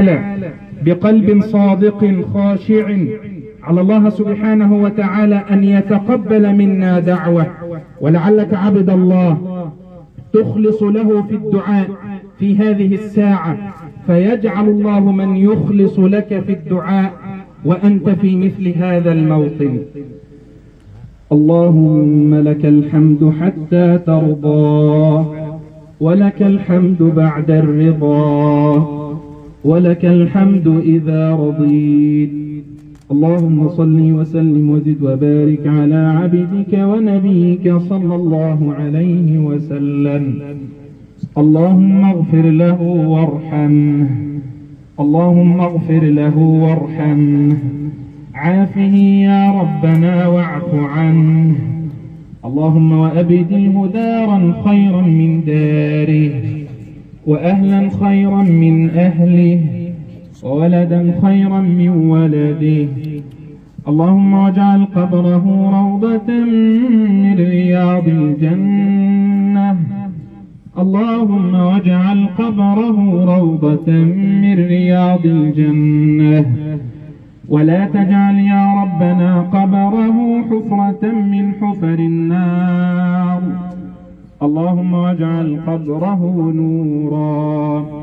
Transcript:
وتعالى بقلب صادق خاشع. على الله سبحانه وتعالى أن يتقبل منا دعوة. ولعلك عبد الله تخلص له في الدعاء في هذه الساعة. فيجعل الله من يخلص لك في الدعاء وأنت في مثل هذا الموطن. اللهم لك الحمد حتى ترضى ولك الحمد بعد الرضا. ولك الحمد إذا رضيت. اللهم صل وسلم وزد وبارك على عبدك ونبيك صلى الله عليه وسلم. اللهم اغفر له وارحمه. اللهم اغفر له وارحمه. عافه يا ربنا واعف عنه. اللهم وأبدله دارا خيرا من داره. وأهلا خيرا من أهله وولدا خيرا من ولده. اللهم واجعل قبره روضة من رياض الجنة. اللهم واجعل قبره روضة من رياض الجنة. ولا تجعل يا ربنا قبره حفرة من حفر النار. اللهم واجعل قبره نورا.